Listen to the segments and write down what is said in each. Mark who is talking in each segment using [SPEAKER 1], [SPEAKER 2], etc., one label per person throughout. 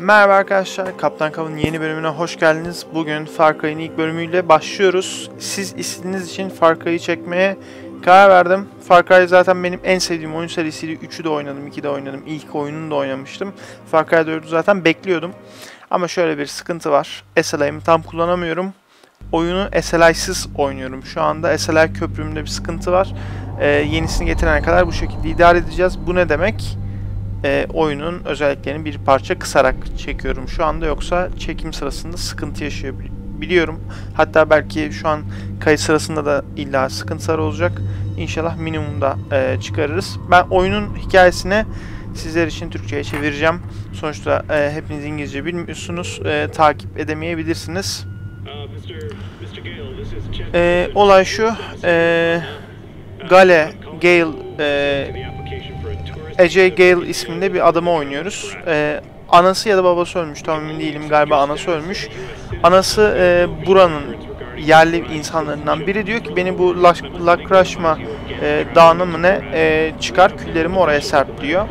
[SPEAKER 1] Merhaba arkadaşlar, Kaptan Kav'ın yeni bölümüne hoş geldiniz. Bugün Far Cry'in ilk bölümüyle başlıyoruz. Siz istediğiniz için Far Cry'ı çekmeye karar verdim. Far Cry zaten benim en sevdiğim oyun serisiydi. 3'ü de oynadım, 2'de oynadım, ilk oyununu da oynamıştım. Far Cry 4'ü zaten bekliyordum. Ama şöyle bir sıkıntı var. SLI'mi tam kullanamıyorum. Oyunu SLI'siz oynuyorum. Şu anda SLI köprümde bir sıkıntı var. Ee, yenisini getirene kadar bu şekilde idare edeceğiz. Bu ne demek? E, oyunun özelliklerini bir parça kısarak çekiyorum şu anda yoksa çekim sırasında sıkıntı yaşayabiliyorum. Hatta belki şu an kayıt sırasında da illa sıkıntılar olacak. İnşallah minimumda e, çıkarırız. Ben oyunun hikayesine sizler için Türkçe'ye çevireceğim. Sonuçta e, hepiniz İngilizce bilmiyorsunuz. E, takip edemeyebilirsiniz. E, olay şu. E, Gale, Gale e, Ece Gale isminde bir adamı oynuyoruz. Ee, anası ya da babası ölmüş tam emin değilim galiba anası ölmüş. Anası e, buranın yerli insanlarından biri diyor ki beni bu Lakraşma e, dağına mı ne e, çıkar küllerimi oraya serp diyor.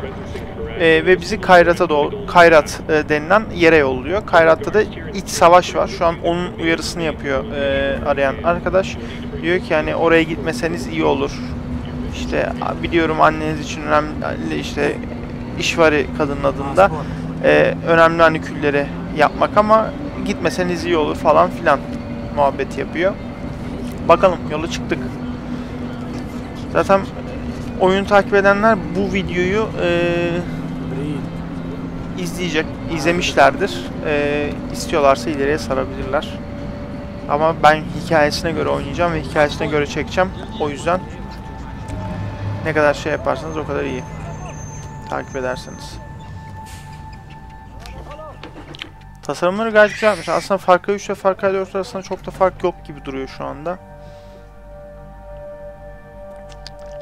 [SPEAKER 1] E, ve bizi Kayrat'a doğru, Kayrat e, denilen yere yolluyor. Kayrat'ta da iç savaş var. Şu an onun uyarısını yapıyor e, arayan arkadaş. Diyor ki yani oraya gitmeseniz iyi olur işte biliyorum anneniz için önemli işte işvari kadının adında e, önemli hani külleri yapmak ama gitmeseniz iyi olur falan filan muhabbet yapıyor. Bakalım yola çıktık. Zaten oyun takip edenler bu videoyu e, izleyecek, izlemişlerdir. E, istiyorlarsa ileriye sarabilirler. Ama ben hikayesine göre oynayacağım ve hikayesine göre çekeceğim. O yüzden ne kadar şey yaparsanız o kadar iyi. Takip ederseniz. Tasarımları gayet güzelmiş. Aslında Far Cry 3 ile Far Cry 4 arasında çok da fark yok gibi duruyor şu anda.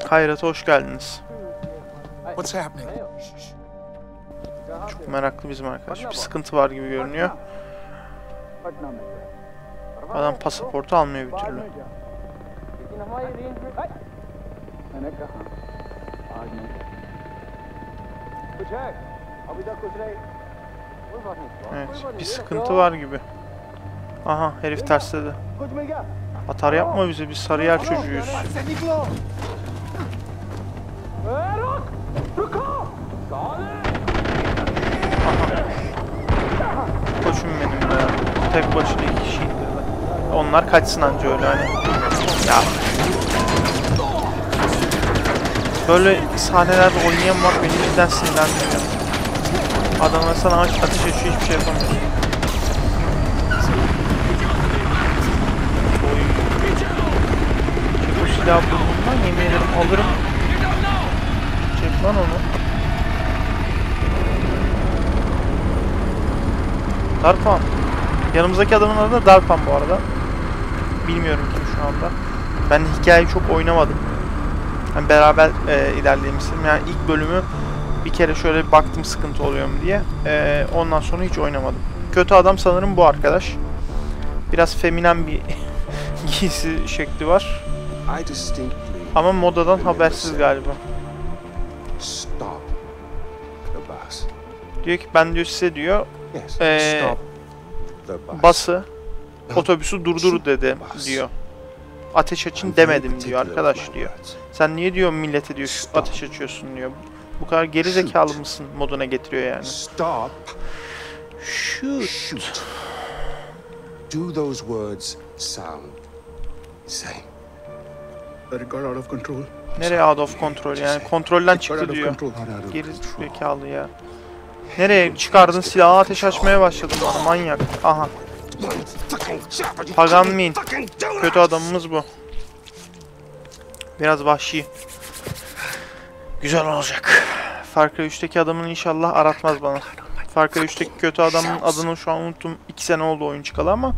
[SPEAKER 1] Kayrat'a hoş geldiniz.
[SPEAKER 2] What's happening?
[SPEAKER 1] Çok meraklı bizim arkadaş. Bir sıkıntı var gibi görünüyor. Adam pasaportu almıyor bir türlü. मैंने कहा आज नहीं कुछ है अभी तक कुछ नहीं Evet, bir sıkıntı var gibi. Aha, herif tersledi. Atar yapma bize, biz Sarıyer çocuğuyuz. Aha. Koşun benim be. Tek başına iki kişiydi. Onlar kaçsın anca öyle hani. Ya Böyle sahnelerde oynayamamak beni cidden sinirlendiriyor. Adamlar sana ateş açıyor hiçbir şey yapamıyor. Bu silahı bulduğumdan yemin ederim alırım. Çek lan onu. Darpan. Yanımızdaki adamın adı da Darpan bu arada. Bilmiyorum kim şu anda. Ben hikayeyi çok oynamadım hani beraber e, ilerleyelim istedim. Yani ilk bölümü bir kere şöyle bir baktım sıkıntı oluyor mu diye. E, ondan sonra hiç oynamadım. Kötü adam sanırım bu arkadaş. Biraz feminen bir giysi şekli var. Ama modadan habersiz galiba. Diyor ki ben diyor size diyor e, bası otobüsü durdur dedi diyor ateş açın demedim diyor arkadaş diyor. Sen niye diyor millete diyor ateş açıyorsun diyor. Bu kadar geri zekalı mısın moduna getiriyor yani. Stop. Shoot. Shoot. Do those words sound same? But it got out of control. Nereye out of control yani kontrolden çıktı diyor. Geri zekalı ya. Nereye çıkardın silahı ateş açmaya başladın bana manyak. Aha. Pagan Min. Kötü adamımız bu. Biraz vahşi. Güzel olacak. Far Cry 3'teki adamın inşallah aratmaz bana. Far Cry 3'teki kötü adamın adını şu an unuttum. 2 sene oldu oyun çıkalı ama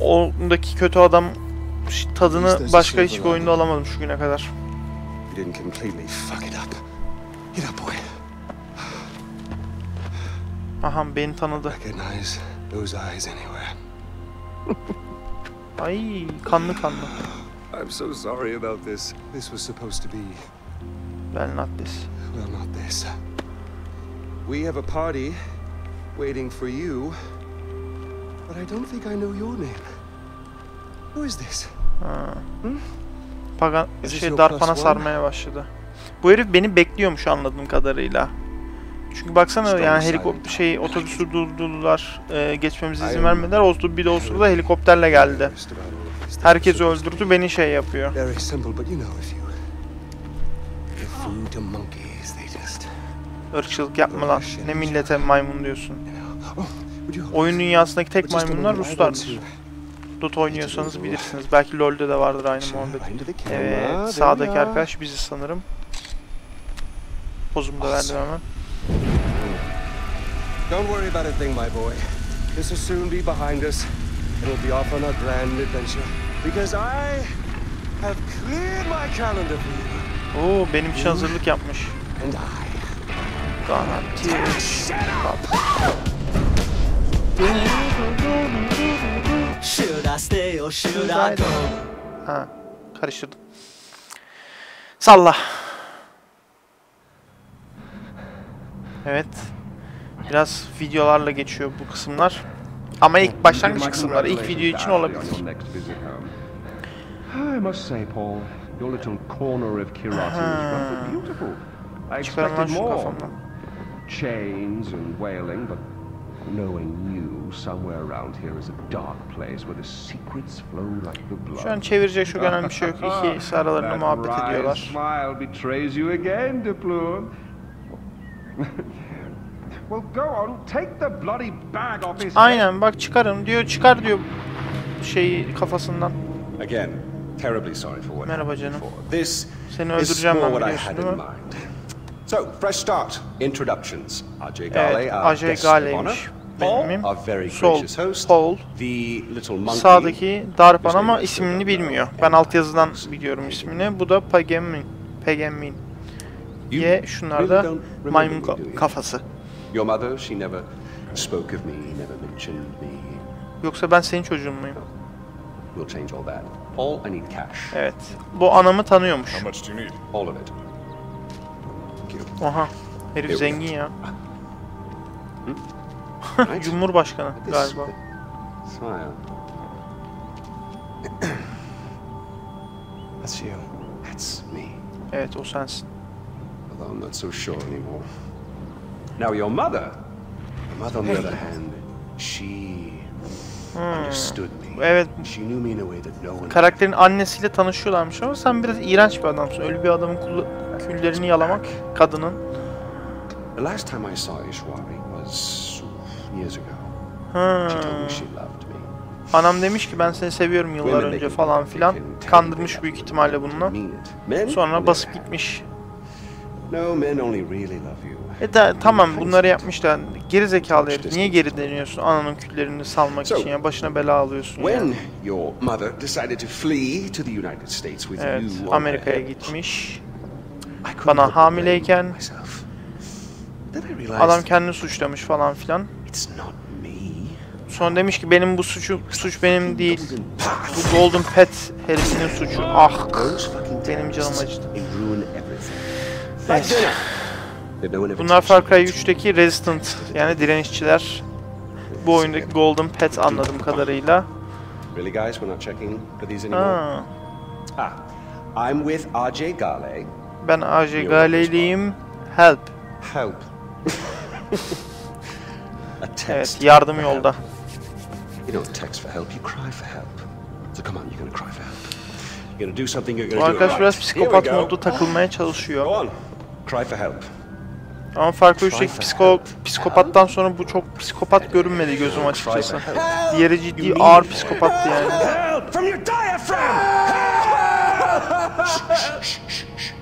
[SPEAKER 1] ondaki kötü adam tadını başka hiçbir oyunda alamadım şu güne kadar. Aha beni tanıdı. Those eyes anywhere. Ay kanlı kanlı.
[SPEAKER 2] I'm so sorry about this. This was supposed to be.
[SPEAKER 1] Well, not this.
[SPEAKER 2] Well, not this. We have a party waiting for you. But I don't think I know your name. Who is this?
[SPEAKER 1] Pagan
[SPEAKER 2] Is this
[SPEAKER 1] şey darpana sarmaya başladı. Bu herif beni bekliyormuş anladığım kadarıyla. Çünkü baksana yani helikopter şey otobüsü durdurdular. e, geçmemize izin vermediler. O bir de o sırada helikopterle geldi. Herkesi öldürdü beni şey yapıyor.
[SPEAKER 2] Very simple, but you know if you give food to monkeys, they just.
[SPEAKER 1] Irkçılık yapma lan. Ne millete maymun diyorsun. Oyun dünyasındaki tek maymunlar Ruslardır. Dot oynuyorsanız bilirsiniz. Belki LoL'de de vardır aynı muhabbet. Evet, sağdaki arkadaş bizi sanırım. Pozumu da verdim hemen.
[SPEAKER 2] Don't worry about a thing, my boy. This will soon be behind us, we'll be off on our grand adventure. Because I have cleared my calendar for you,
[SPEAKER 1] Oo benim için hazırlık yapmış.
[SPEAKER 2] and I.
[SPEAKER 1] Garanti.
[SPEAKER 2] Shut up!
[SPEAKER 3] Should I stay or should I go?
[SPEAKER 1] Ha, karıştırdım. Salla. Evet. Biraz videolarla geçiyor bu kısımlar. Ama ilk başlangıç kısımları ilk video için olabilir.
[SPEAKER 4] I must say, Paul, your little corner of Kirati is rather beautiful. I expected more. Chains and wailing, but knowing you, somewhere around here is a dark place where the secrets flow like the blood.
[SPEAKER 1] Şu an çevirecek çok önemli bir şey yok. İkisi aralarında
[SPEAKER 4] That
[SPEAKER 1] muhabbet ediyorlar.
[SPEAKER 4] smile betrays you again, Duploon.
[SPEAKER 1] Aynen bak çıkarım diyor. Çıkar diyor şeyi kafasından.
[SPEAKER 5] Again, terribly sorry for what
[SPEAKER 1] Merhaba
[SPEAKER 5] happened
[SPEAKER 1] canım.
[SPEAKER 5] This
[SPEAKER 1] Seni
[SPEAKER 5] is
[SPEAKER 1] öldüreceğim
[SPEAKER 5] more
[SPEAKER 1] ben
[SPEAKER 5] what I
[SPEAKER 1] biliyorsun
[SPEAKER 5] had
[SPEAKER 1] değil
[SPEAKER 5] in
[SPEAKER 1] mi?
[SPEAKER 5] mind. So, fresh start. Introductions. Ajay Gale,
[SPEAKER 1] Evet,
[SPEAKER 5] our
[SPEAKER 1] Ajay. Gale'ymiş
[SPEAKER 5] Paul,
[SPEAKER 1] benim. Sol,
[SPEAKER 5] gracious host.
[SPEAKER 1] Paul.
[SPEAKER 5] The little monkey.
[SPEAKER 1] Sağdaki Darpan ama ismini bilmiyor. Ben altyazıdan biliyorum ismini. Bu da Pagemin. Pagemin. Ye şunlar da maymun kafası.
[SPEAKER 5] Your mother, she never spoke of me, never mentioned me.
[SPEAKER 1] Yoksa ben senin çocuğun muyum?
[SPEAKER 5] We'll change all that. Paul, I need cash.
[SPEAKER 1] Evet. Bu anamı tanıyormuş.
[SPEAKER 6] How much do you need?
[SPEAKER 5] All of it. Thank you.
[SPEAKER 1] Oha. Herif zengin ya.
[SPEAKER 5] Right?
[SPEAKER 1] Cumhurbaşkanı
[SPEAKER 5] This
[SPEAKER 1] galiba.
[SPEAKER 5] Smile. That's you. That's me.
[SPEAKER 1] Evet o sensin.
[SPEAKER 5] Although I'm not so sure anymore. Now your mother. Your mother, on the other hand, she understood me.
[SPEAKER 1] Evet.
[SPEAKER 5] She knew me in a way that no one.
[SPEAKER 1] Karakterin annesiyle tanışıyorlarmış ama sen biraz iğrenç bir adamsın. Ölü bir adamın küllerini yalamak kadının.
[SPEAKER 5] The last time I saw Ishwari was years ago.
[SPEAKER 1] Ha.
[SPEAKER 5] She told me she loved me.
[SPEAKER 1] Anam demiş ki ben seni seviyorum yıllar önce falan filan. Kandırmış büyük ihtimalle bununla. Sonra basıp gitmiş.
[SPEAKER 5] No, men only really love you.
[SPEAKER 1] E da, tamam bunları yapmışlar. Geri zekalı herif. Niye geri deniyorsun ananın küllerini salmak
[SPEAKER 5] So,
[SPEAKER 1] için ya? Başına bela alıyorsun
[SPEAKER 5] When
[SPEAKER 1] ya.
[SPEAKER 5] your mother decided to flee to the United States with
[SPEAKER 1] Evet,
[SPEAKER 5] you
[SPEAKER 1] Amerika'ya gitmiş. Bana hamileyken Adam kendini suçlamış falan filan.
[SPEAKER 5] it's not me.
[SPEAKER 1] Sonra demiş ki benim bu suçu suç benim değil. Bu Golden Pet herifinin suçu. Ah. Benim canım acıdı. Evet. Bunlar Far Cry
[SPEAKER 5] it.
[SPEAKER 1] 3'teki Resistant yani direnişçiler. Bu oyundaki Golden Pet anladığım kadarıyla.
[SPEAKER 5] Really, guys, we're not checking for these anymore. Ah, I'm with Ajay Gale.
[SPEAKER 1] Ben AJ Gale'liyim. Help.
[SPEAKER 5] Help.
[SPEAKER 1] Evet yardım yolda.
[SPEAKER 5] You don't text for help, you cry for help. So come on, you're gonna cry for help. You're gonna do something, you're gonna do it
[SPEAKER 1] arkadaş
[SPEAKER 5] right.
[SPEAKER 1] biraz
[SPEAKER 5] Here
[SPEAKER 1] psikopat modda takılmaya çalışıyor.
[SPEAKER 5] Cry for help.
[SPEAKER 1] Ama Far Cry
[SPEAKER 5] Try
[SPEAKER 1] 3'teki
[SPEAKER 5] for
[SPEAKER 1] psiko, psikopattan sonra bu çok psikopat görünmedi gözüm açıkçası. Diğeri ciddi ağır psikopattı yani.
[SPEAKER 5] Help from your diaphragm!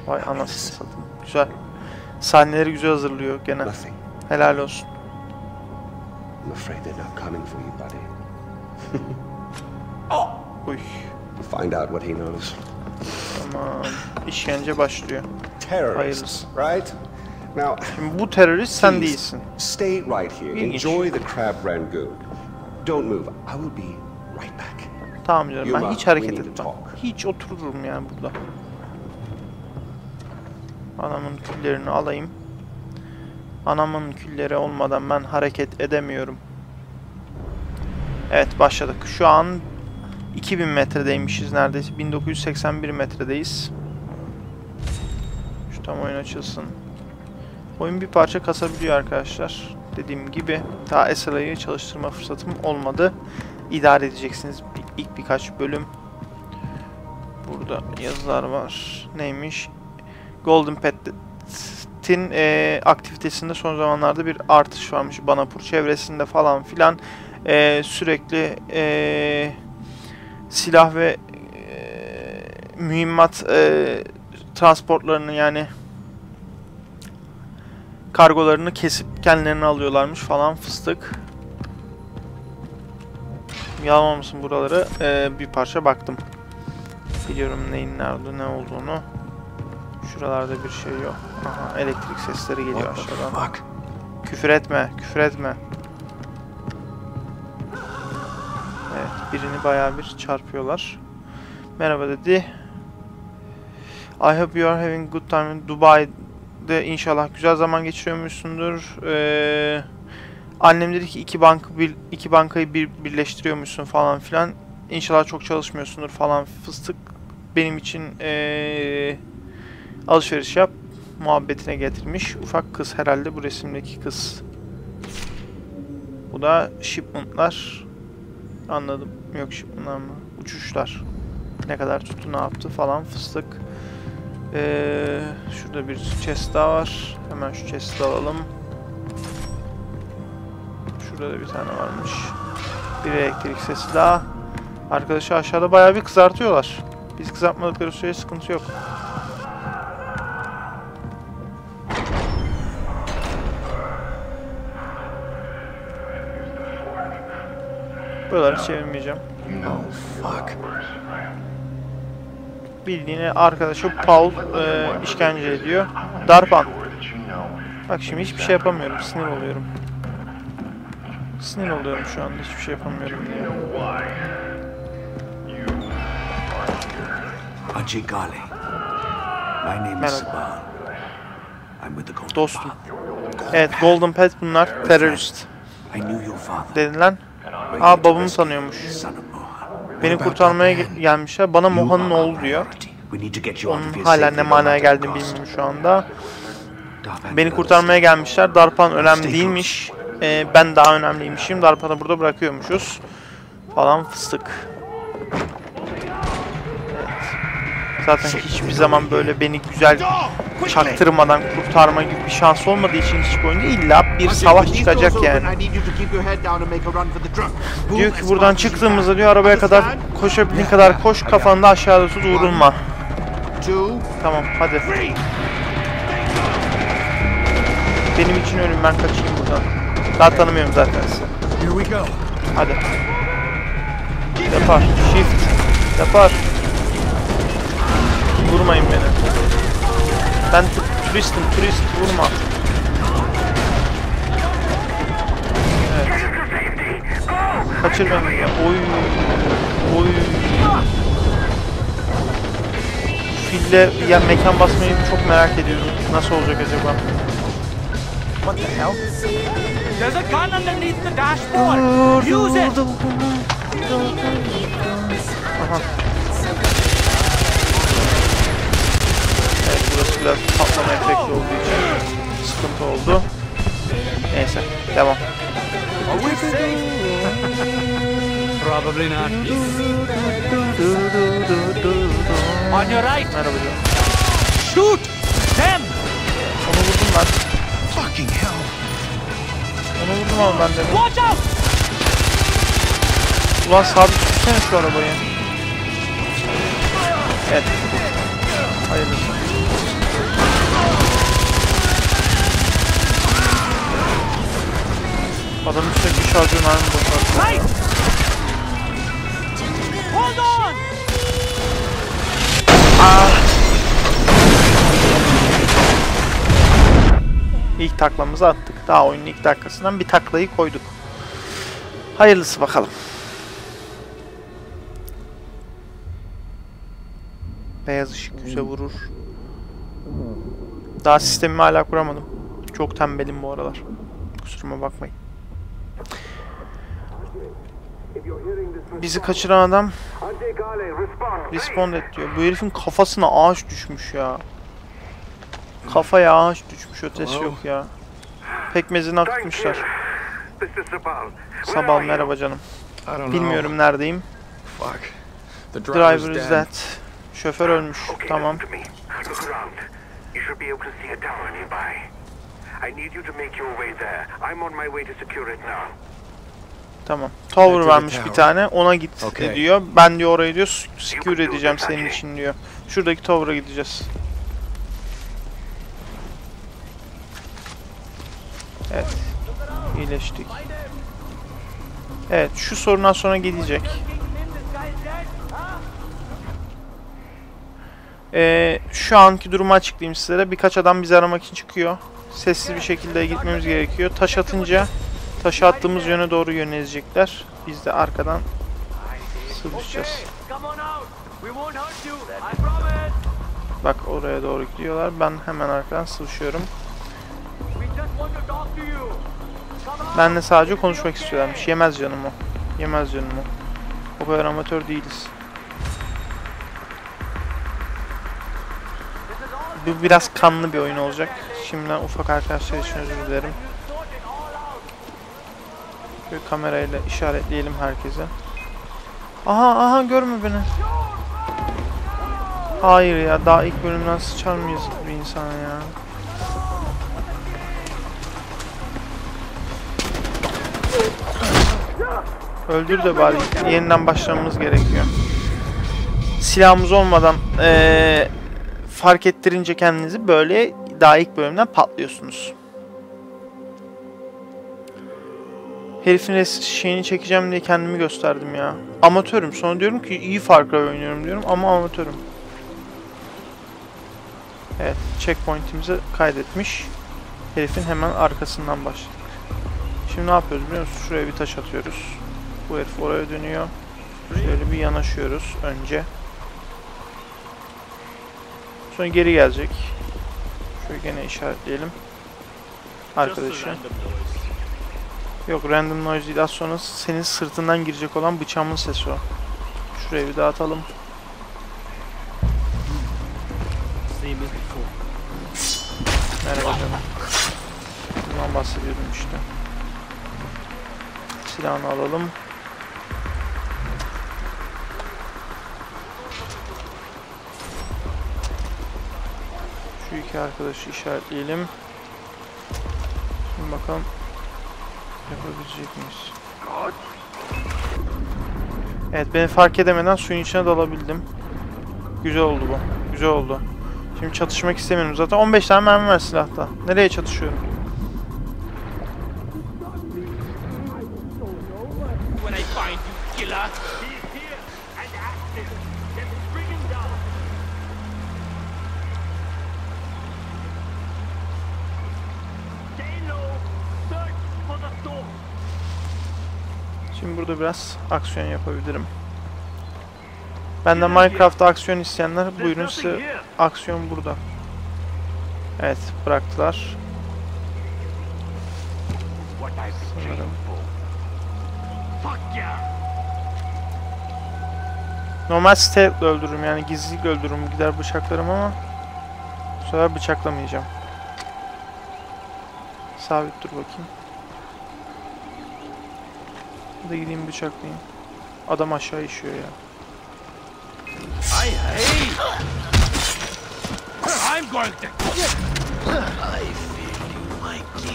[SPEAKER 1] Vay anasını satayım. Güzel. Sahneleri güzel hazırlıyor gene. Helal olsun.
[SPEAKER 5] I'm afraid they're not coming for you, buddy.
[SPEAKER 1] Uy.
[SPEAKER 5] Find out what he knows.
[SPEAKER 1] Tamam. İşkence başlıyor.
[SPEAKER 5] Terrorists, right? Now,
[SPEAKER 1] Şimdi bu terörist sen değilsin.
[SPEAKER 5] Stay right here.
[SPEAKER 1] İlginç.
[SPEAKER 5] Enjoy the crab rangoon. Don't move. I will be right back.
[SPEAKER 1] Tamam canım ben hiç hareket etmem. Hiç otururum yani burada. Anamın küllerini alayım. Anamın külleri olmadan ben hareket edemiyorum. Evet başladık. Şu an 2000 metredeymişiz neredeyse. 1981 metredeyiz. Şu tam oyun açılsın. Oyun bir parça kasabiliyor arkadaşlar. Dediğim gibi daha SLA'yı çalıştırma fırsatım olmadı. İdare edeceksiniz ilk birkaç bölüm. Burada yazılar var. Neymiş? Golden Pet'in e, aktivitesinde son zamanlarda bir artış varmış. Banapur çevresinde falan filan e, sürekli e, silah ve e, mühimmat e, transportlarını yani kargolarını kesip kendilerini alıyorlarmış falan fıstık. Yalan mısın buraları? Ee, bir parça baktım. Biliyorum neyin nerede ne olduğunu. Şuralarda bir şey yok. Aha elektrik sesleri geliyor aşağıdan. Küfür etme, küfür etme. Evet, birini bayağı bir çarpıyorlar. Merhaba dedi. I hope you are having good time in Dubai'de inşallah güzel zaman geçiriyormuşsundur. Ee, annem dedi ki iki bank bir, iki bankayı bir birleştiriyormuşsun falan filan. İnşallah çok çalışmıyorsundur falan fıstık. Benim için ee, alışveriş yap muhabbetine getirmiş. Ufak kız herhalde bu resimdeki kız. Bu da shipment'lar. Anladım. Yok shipment'lar mı? Uçuşlar. Ne kadar tuttu, ne yaptı falan fıstık. Ee, şurada bir chest daha var. Hemen şu chest'i alalım. Şurada da bir tane varmış. Bir elektrik sesi daha. Arkadaşı aşağıda bayağı bir kızartıyorlar. Biz kızartmadıkları sürece sıkıntı yok. Buraları çevirmeyeceğim. Bildiğini arkadaşı Paul e, işkence ediyor. Darpan. Bak şimdi hiçbir şey yapamıyorum. Sinir oluyorum. Sinir oluyorum şu anda. Hiçbir şey yapamıyorum diye.
[SPEAKER 6] Ajay Ghale. My name is Sabal. I'm with the Golden
[SPEAKER 1] Dostum. Evet Golden Pet bunlar. Terörist. Denilen. Aa babamı
[SPEAKER 6] Mohan.
[SPEAKER 1] Beni kurtarmaya gelmişler. Bana Mohan'ın oğlu diyor. Onun hala ne manaya geldiğini bilmiyorum şu anda. Beni kurtarmaya gelmişler. Darpan önemli değilmiş. Ee, ben daha önemliymişim. Darpan'ı burada bırakıyormuşuz. Falan fıstık. Zaten hiçbir zaman böyle beni güzel çaktırmadan kurtarma gibi bir şans olmadığı için hiç oyunda illa bir savaş çıkacak yani. Diyor ki buradan çıktığımızda diyor arabaya kadar koşabildiğin kadar koş kafanı aşağıda tut vurulma. Tamam hadi. Benim için ölüm ben kaçayım buradan. Daha tanımıyorum zaten sizi. Hadi. Yapar. Shift. Yapar. Vurmayın beni. Ben tu- turistim turist vurma. Evet. Kaçır beni ya. Oy. Oy. Fille ya mekan basmayı çok merak ediyorum. Nasıl olacak acaba?
[SPEAKER 3] There's a gun underneath the dashboard. Use it.
[SPEAKER 1] Biraz patlama efekti olduğu için sıkıntı oldu. Neyse devam.
[SPEAKER 3] Probably not. On your right.
[SPEAKER 1] Merhaba canım.
[SPEAKER 3] Shoot them.
[SPEAKER 1] Onu vurdum ben.
[SPEAKER 6] Fucking hell.
[SPEAKER 1] Onu vurdum ama ben de.
[SPEAKER 3] Watch out.
[SPEAKER 1] Ulan sabit tutsana şu arabayı. Evet. Hayırlısı. Şarjör mermi boşaltıyor.
[SPEAKER 3] Hold on.
[SPEAKER 1] İlk taklamızı attık. Daha oyunun ilk dakikasından bir taklayı koyduk. Hayırlısı bakalım. Beyaz ışık yüze vurur. Daha sistemimi hala kuramadım. Çok tembelim bu aralar. Kusuruma bakmayın. Bizi kaçıran adam respond et diyor. Bu herifin kafasına ağaç düşmüş ya. Kafaya ağaç düşmüş ötesi yok ya. Pekmezini akıtmışlar.
[SPEAKER 7] Sabal
[SPEAKER 1] merhaba canım. Bilmiyorum neredeyim.
[SPEAKER 6] Fuck. The
[SPEAKER 1] Driver is dead. Şoför ölmüş. Tamam.
[SPEAKER 7] I need you to make your way there. I'm on my way to secure it now.
[SPEAKER 1] Tamam. Tower varmış bir tane. Ona git
[SPEAKER 6] Okay.
[SPEAKER 1] diyor. Ben diyor orayı diyor secure edeceğim senin için diyor. Şuradaki tower'a gideceğiz. Evet. İyileştik. Evet, şu sorundan sonra gidecek. Ee, şu anki durumu açıklayayım sizlere. Birkaç adam bizi aramak için çıkıyor. Sessiz bir şekilde gitmemiz gerekiyor. Taş atınca taşı attığımız yöne doğru yönelecekler. Biz de arkadan sıvışacağız. Bak oraya doğru gidiyorlar. Ben hemen arkadan sıvışıyorum. Benle sadece konuşmak istiyorlarmış. Yemez canım o. Yemez canım o. O kadar amatör değiliz. Bu biraz kanlı bir oyun olacak. Şimdiden ufak arkadaşlar için özür dilerim. Şöyle kamerayla işaretleyelim herkese. Aha aha görme beni. Hayır ya daha ilk bölümden sıçar mıyız bir insan ya? Öldür de bari yeniden başlamamız gerekiyor. Silahımız olmadan eee, fark ettirince kendinizi böyle daha ilk bölümden patlıyorsunuz. Herifin res- şeyini çekeceğim diye kendimi gösterdim ya. Amatörüm. Sonra diyorum ki iyi Far Cry oynuyorum diyorum ama amatörüm. Evet, checkpoint'imizi kaydetmiş. Herifin hemen arkasından başladık. Şimdi ne yapıyoruz biliyor musun? Şuraya bir taş atıyoruz. Bu herif oraya dönüyor. Şöyle bir yanaşıyoruz önce. Sonra geri gelecek. Şöyle gene işaretleyelim. Arkadaşı. Yok random noise değil. Az sonra senin sırtından girecek olan bıçağımın sesi o. Şuraya bir dağıtalım. Merhaba canım. Bundan bahsediyordum işte. Silahını alalım. Şu iki arkadaşı işaretleyelim. Şimdi bakalım yapabilecek? Evet beni fark edemeden suyun içine dalabildim. Güzel oldu bu. Güzel oldu. Şimdi çatışmak istemiyorum zaten. 15 tane mermi var silahta. Nereye çatışıyorum? Biraz aksiyon yapabilirim. Benden Minecraft'ta aksiyon isteyenler buyurun size aksiyon burada. Evet bıraktılar. Sanırım. Normal stealth'le öldürürüm yani gizlilikle öldürürüm gider bıçaklarım ama bu sefer bıçaklamayacağım. Sabit dur bakayım. Da gideyim bıçaklayayım. Adam aşağı işiyor ya.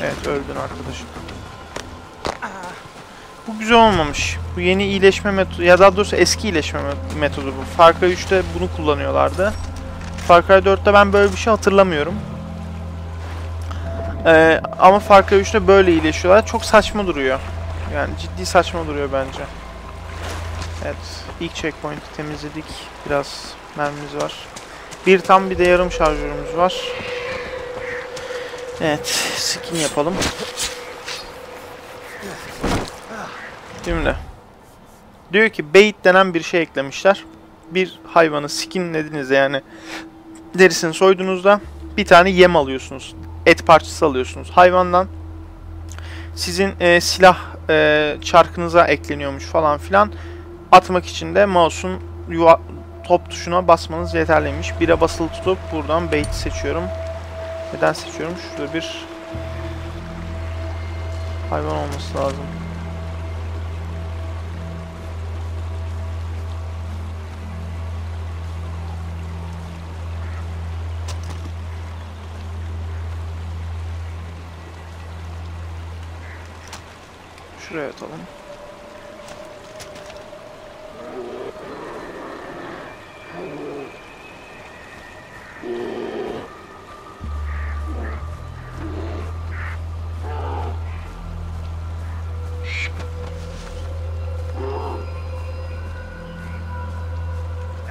[SPEAKER 1] Evet öldün arkadaşım. Bu güzel olmamış. Bu yeni iyileşme metodu ya daha doğrusu eski iyileşme me- metodu bu. Far Cry 3'te bunu kullanıyorlardı. Far Cry 4'te ben böyle bir şey hatırlamıyorum. Ee, ama Far Cry 3'te böyle iyileşiyorlar. Çok saçma duruyor. Yani ciddi saçma duruyor bence. Evet, ilk checkpoint'i temizledik. Biraz mermimiz var. Bir tam bir de yarım şarjörümüz var. Evet, skin yapalım. Şimdi diyor ki bait denen bir şey eklemişler. Bir hayvanı skinlediğinizde yani derisini soyduğunuzda bir tane yem alıyorsunuz. et parçası alıyorsunuz hayvandan. Sizin e, silah e, çarkınıza ekleniyormuş falan filan. Atmak için de mouse'un top tuşuna basmanız yeterliymiş. Bire basılı tutup buradan bait seçiyorum. Neden seçiyorum? Şurada bir hayvan olması lazım. Şuraya atalım.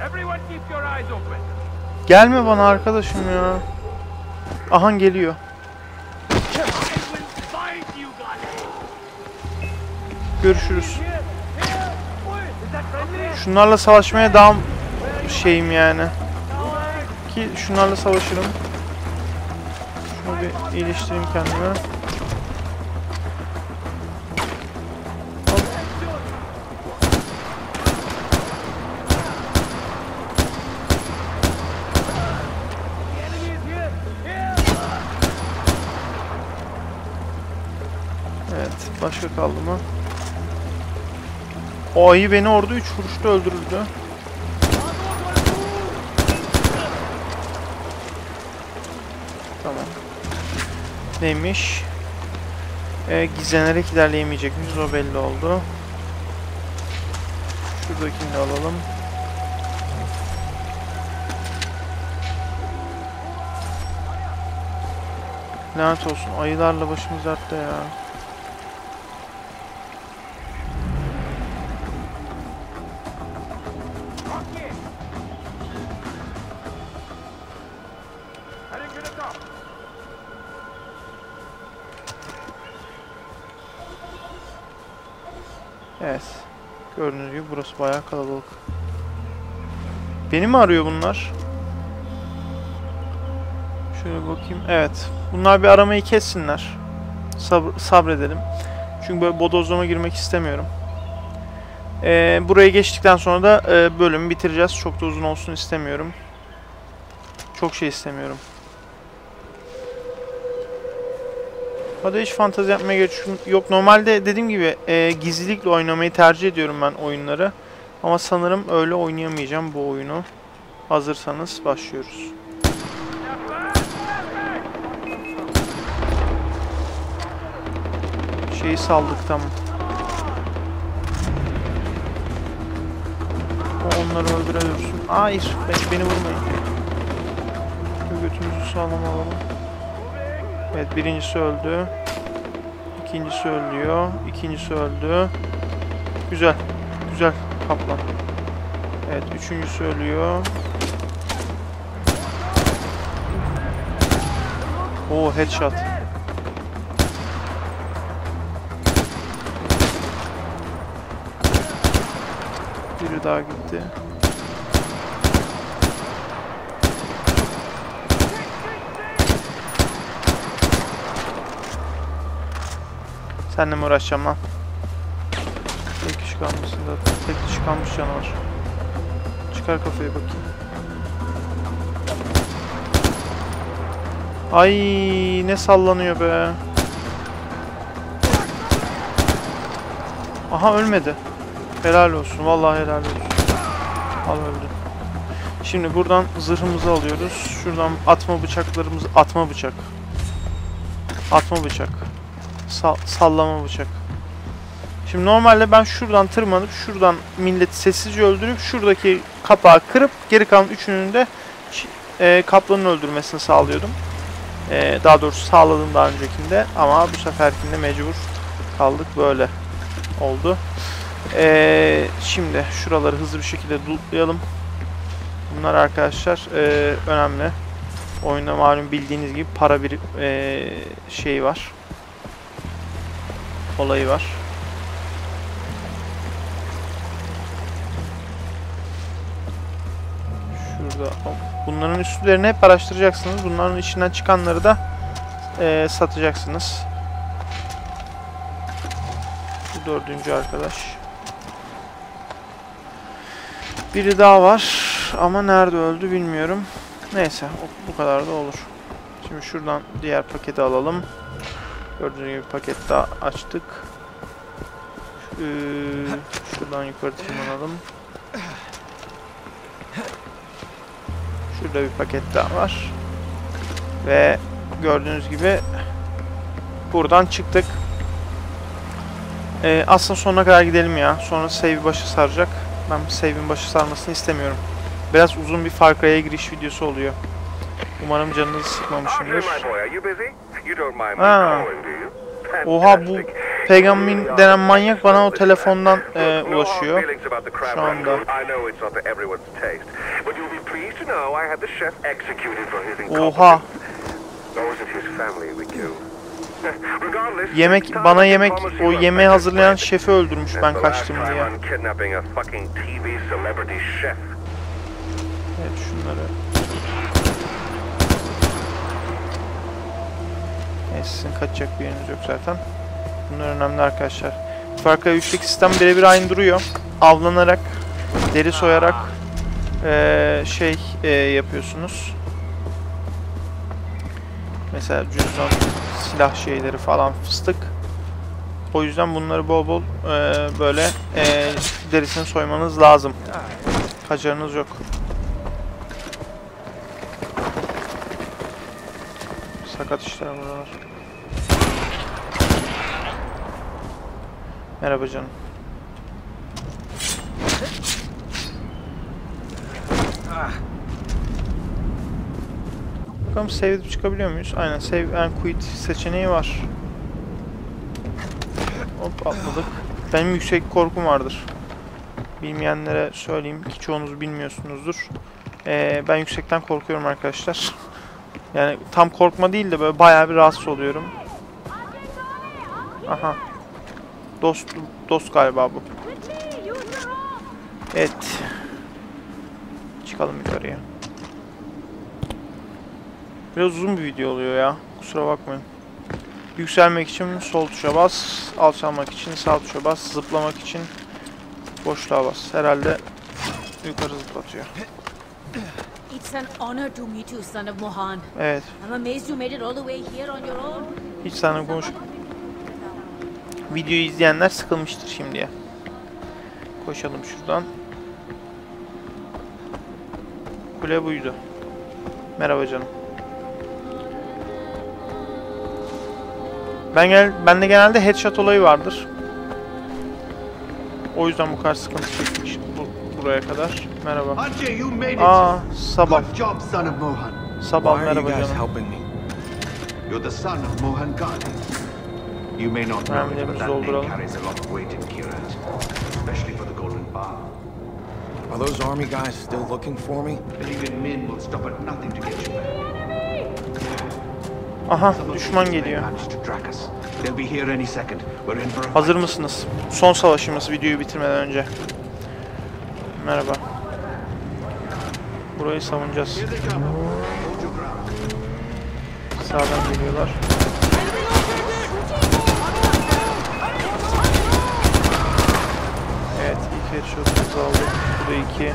[SPEAKER 7] Everyone keep your eyes open.
[SPEAKER 1] Gelme bana arkadaşım ya. Ahan geliyor. Görüşürüz. Şunlarla savaşmaya daha şeyim yani. Ki şunlarla savaşırım. Şunu bir iyileştireyim kendime. Evet, başka kaldı mı? O ayı beni orada 3 vuruşta öldürürdü. Tamam. Neymiş? Ee, gizlenerek ilerleyemeyecekmişiz, o belli oldu. Şuradakini de alalım. Lanet olsun, ayılarla başımız dertte ya. Burası bayağı kalabalık. Beni mi arıyor bunlar? Şöyle bakayım. Evet. Bunlar bir aramayı kessinler. Sabr sabredelim. Çünkü böyle bodozlama girmek istemiyorum. Ee, buraya geçtikten sonra da e, bölümü bitireceğiz. Çok da uzun olsun istemiyorum. Çok şey istemiyorum. Hadi hiç fantezi yapmaya gerek yok. Normalde dediğim gibi e, gizlilikle oynamayı tercih ediyorum ben oyunları. Ama sanırım öyle oynayamayacağım bu oyunu. Hazırsanız başlıyoruz. Şeyi saldık tamam. Onları öldürüyorsun. Hayır, beni, vurmayın. Götümüzü sağlam alalım. Evet, birincisi öldü. İkincisi ölüyor. İkincisi öldü. Güzel. Güzel kaplan. Evet, üçüncüsü ölüyor. Oo, headshot. Biri daha gitti. Seninle mi uğraşacağım lan? Kalmış canavar. Çıkar kafayı bakayım. Ay ne sallanıyor be. Aha ölmedi. Helal olsun. Vallahi helal olsun. Al öldü. Şimdi buradan zırhımızı alıyoruz. Şuradan atma bıçaklarımızı... Atma bıçak. Atma bıçak. Sa sallama bıçak. Şimdi normalde ben şuradan tırmanıp şuradan milleti sessizce öldürüp şuradaki kapağı kırıp geri kalan üçünün de e, kaplanın öldürmesini sağlıyordum. E, daha doğrusu sağladım daha öncekinde ama bu seferkinde mecbur kaldık böyle oldu. E, şimdi şuraları hızlı bir şekilde lootlayalım. Bunlar arkadaşlar e, önemli. Oyunda malum bildiğiniz gibi para bir e, şey var olayı var. Şurada bunların üstlerini hep araştıracaksınız. Bunların içinden çıkanları da e, satacaksınız. Bu dördüncü arkadaş. Biri daha var ama nerede öldü bilmiyorum. Neyse bu kadar da olur. Şimdi şuradan diğer paketi alalım. Gördüğünüz gibi paket daha açtık. Ee, şuradan yukarı tırmanalım. Şurada bir paket daha var. Ve gördüğünüz gibi buradan çıktık. Ee, aslında sonuna kadar gidelim ya. Sonra save başı saracak. Ben save'in başı sarmasını istemiyorum. Biraz uzun bir Far Cry'a giriş videosu oluyor. Umarım canınızı sıkmamışımdır. Ha. Oha bu
[SPEAKER 7] Fantastic.
[SPEAKER 1] Peygamber denen manyak bana o telefondan e, ulaşıyor. Şu anda.
[SPEAKER 7] Pleased to know I had the chef executed for his
[SPEAKER 1] Oha. Yemek bana yemek o yemeği hazırlayan şefi öldürmüş ben kaçtım diye. Evet şunları. Neyse sizin kaçacak bir yeriniz yok zaten. Bunlar önemli arkadaşlar. Far Cry 3'teki sistem birebir aynı duruyor. Avlanarak, deri soyarak eee, şey eee, yapıyorsunuz. Mesela cüzdan, silah şeyleri falan fıstık. O yüzden bunları bol bol eee, böyle eee, derisini soymanız lazım. Kaçarınız yok. Sakat işler buralar. Merhaba canım. Bakalım save edip çıkabiliyor muyuz? Aynen save and quit seçeneği var. Hop atladık. Benim yüksek korkum vardır. Bilmeyenlere söyleyeyim ki çoğunuz bilmiyorsunuzdur. Ee, ben yüksekten korkuyorum arkadaşlar. Yani tam korkma değil de böyle bayağı bir rahatsız oluyorum. Aha. Dost dost galiba bu. Evet. Çıkalım yukarıya. Biraz uzun bir video oluyor ya. Kusura bakmayın. Yükselmek için sol tuşa bas, alçalmak için sağ tuşa bas, zıplamak için boşluğa bas. Herhalde yukarı zıplatıyor.
[SPEAKER 8] It's an honor to meet you, son of Mohan.
[SPEAKER 1] Evet.
[SPEAKER 8] I'm amazed you made it all the way here on your own.
[SPEAKER 1] Hiç seninle konuş. Videoyu izleyenler sıkılmıştır şimdiye. Koşalım şuradan. Kule buydu. Merhaba canım. Ben gel bende genelde headshot olayı vardır. O yüzden bu kadar sıkıntı çekmiş bu, buraya kadar. Merhaba. Aa, Sabah. Sabah merhaba canım.
[SPEAKER 9] You're the son of Mohan Ghani. You may not know it, but that name carries a lot of weight in Kirat, especially for the Golden Bar.
[SPEAKER 6] Are those army guys still looking for me?
[SPEAKER 9] Men will stop at nothing to get you back.
[SPEAKER 1] Aha düşman geliyor.
[SPEAKER 9] managed to track us. They'll be here any second. We're in for a
[SPEAKER 1] Hazır mısınız? Son savaşımız videoyu bitirmeden önce. Merhaba. Burayı savunacağız. Sağdan geliyorlar. Evet ilk headshot'umuzu aldık. Bu da iki.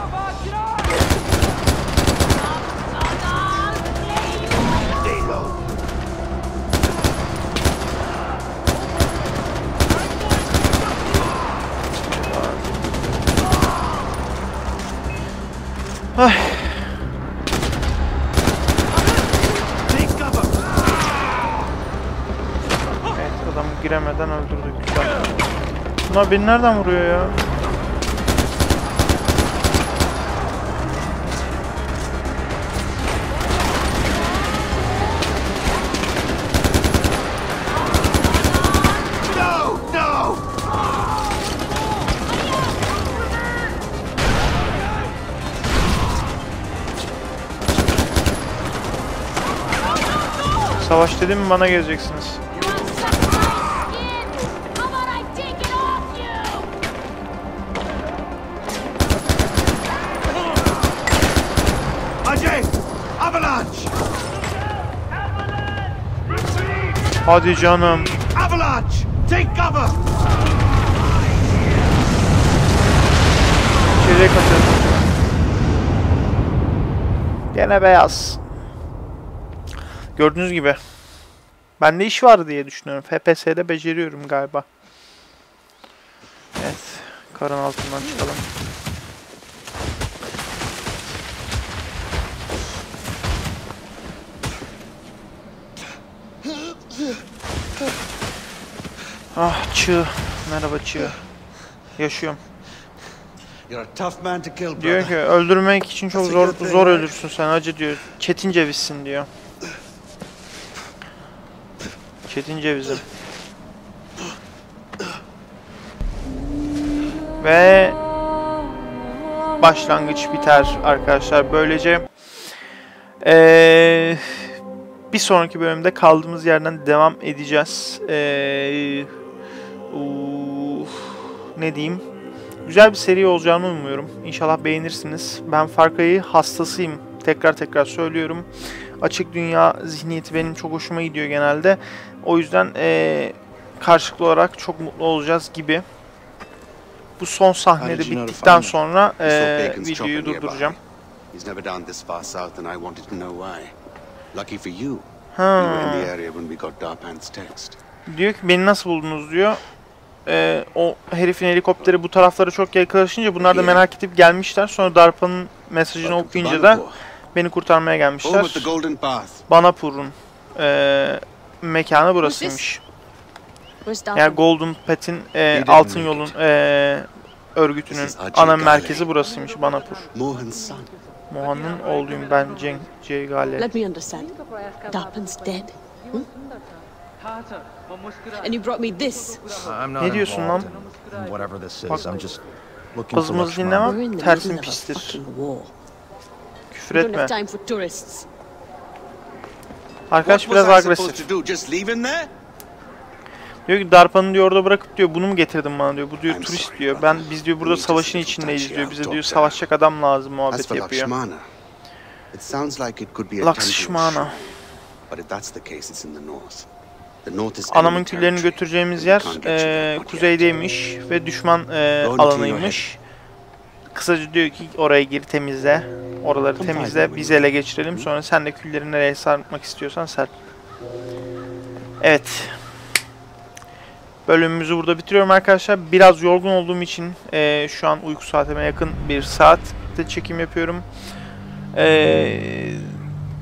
[SPEAKER 1] Ay. Evet adam giremeden öldürdük. Bunlar beni nereden vuruyor ya? Savaş dedim mi bana geleceksiniz. Hadi canım.
[SPEAKER 9] Avalanche! Take cover!
[SPEAKER 1] İçeriye kaçalım. Gene beyaz. Gördüğünüz gibi. Bende iş var diye düşünüyorum. FPS'de beceriyorum galiba. Evet. Karın altından çıkalım. Ah çığ. Merhaba çığ. Yaşıyorum. Diyor ki öldürmek için çok zor zor ölürsün sen acı diyor. Çetin cevizsin diyor. Çetin cevizim. Ve başlangıç biter arkadaşlar. Böylece eee, bir sonraki bölümde kaldığımız yerden devam edeceğiz. Eee, uf, ne diyeyim? Güzel bir seri olacağını umuyorum. İnşallah beğenirsiniz. Ben Far Cry'ı hastasıyım. Tekrar tekrar söylüyorum. Açık dünya zihniyeti benim çok hoşuma gidiyor genelde. O yüzden eee, karşılıklı olarak çok mutlu olacağız gibi. Bu son sahnede bittikten sonra
[SPEAKER 5] Bacon's
[SPEAKER 1] videoyu durduracağım.
[SPEAKER 5] He's never down this far south and I wanted to know why. Lucky for you,
[SPEAKER 1] Ha.
[SPEAKER 5] you were in the area when we got Darpan's text.
[SPEAKER 1] Diyor ki beni nasıl buldunuz diyor. Ee, o herifin helikopteri bu taraflara çok yaklaşınca bunlar da merak edip gelmişler. Sonra Darpa'nın mesajını okuyunca da beni kurtarmaya gelmişler. Banapur'un e, mekanı burasıymış.
[SPEAKER 8] Where's
[SPEAKER 1] Yani? Golden Path'in e, altın yolun e, örgütünün ana merkezi burasıymış Banapur. Mohan'ın oğluyum ben Cenk Ceygale.
[SPEAKER 8] Let me understand. Darpin's dead. Hmm? And you brought me this.
[SPEAKER 1] Ne diyorsun lan?
[SPEAKER 6] in whatever this is.
[SPEAKER 1] Bak,
[SPEAKER 6] I'm just looking for
[SPEAKER 1] Hızımız
[SPEAKER 6] Lakshman.
[SPEAKER 1] dinlemem. Tersin pistir. Küfür etme. Arkadaş biraz agresif. Diyor ki Darpa'nı diyor orada bırakıp diyor bunu mu getirdin bana diyor. Bu diyor turist diyor. Ben biz diyor burada savaşın içindeyiz diyor. Bize diyor savaşacak adam lazım muhabbet yapıyor.
[SPEAKER 5] Lakshmana,
[SPEAKER 1] Anamın küllerini götüreceğimiz yer
[SPEAKER 5] yet.
[SPEAKER 1] kuzeydeymiş ve düşman
[SPEAKER 5] your
[SPEAKER 1] alanıymış. Kısaca diyor ki oraya gir temizle. Oraları temizle. Biz ele geçirelim. Sonra sen de külleri nereye sarmak istiyorsan sar. Evet. Bölümümüzü burada bitiriyorum arkadaşlar. Biraz yorgun olduğum için eee, şu an uyku saatime yakın bir saatte çekim yapıyorum. Eee,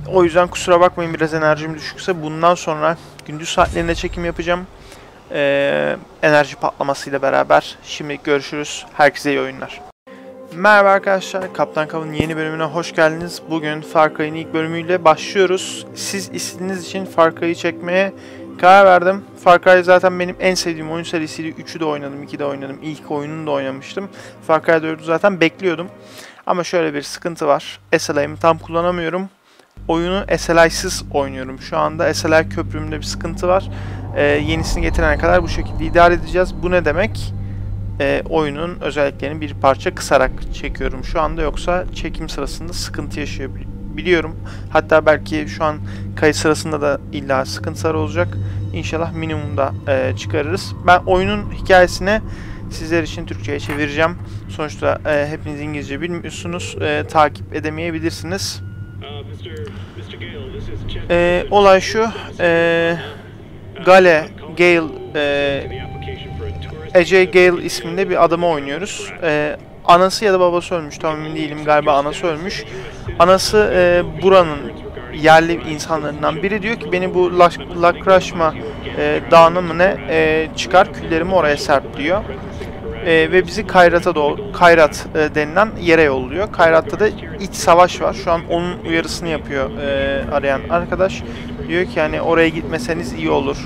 [SPEAKER 1] o yüzden kusura bakmayın biraz enerjim düşükse. Bundan sonra gündüz saatlerinde çekim yapacağım. Eee, enerji patlamasıyla beraber. Şimdi görüşürüz. Herkese iyi oyunlar. Merhaba arkadaşlar, Kaptan Kav'ın yeni bölümüne hoş geldiniz. Bugün Far Cry'in ilk bölümüyle başlıyoruz. Siz istediğiniz için Far Cry'ı çekmeye karar verdim. Far Cry zaten benim en sevdiğim oyun serisiydi. 3'ü de oynadım, 2'de oynadım. İlk oyununu da oynamıştım. Far Cry 4'ü zaten bekliyordum. Ama şöyle bir sıkıntı var. SLI'mi tam kullanamıyorum. Oyunu SLI'sız oynuyorum. Şu anda SLI köprümde bir sıkıntı var. Ee, yenisini getirene kadar bu şekilde idare edeceğiz. Bu ne demek? E, oyunun özelliklerini bir parça kısarak çekiyorum şu anda yoksa çekim sırasında sıkıntı yaşıyor biliyorum. Hatta belki şu an kayıt sırasında da illa sıkıntılar olacak. İnşallah minimumda e, çıkarırız. Ben oyunun hikayesini sizler için Türkçe'ye çevireceğim. Sonuçta e, hepiniz İngilizce bilmiyorsunuz. E, takip edemeyebilirsiniz. E, olay şu. E, Gale, Gale, e, Ece Gale isminde bir adamı oynuyoruz. Ee, anası ya da babası ölmüş tam emin değilim galiba anası ölmüş. Anası e, buranın yerli insanlarından biri diyor ki beni bu Lak Lakraşma e, dağına mı ne e, çıkar küllerimi oraya serp diyor. E, ve bizi Kayrat'a doğru Kayrat e, denilen yere yolluyor. Kayrat'ta da iç savaş var. Şu an onun uyarısını yapıyor e, arayan arkadaş. Diyor ki yani oraya gitmeseniz iyi olur.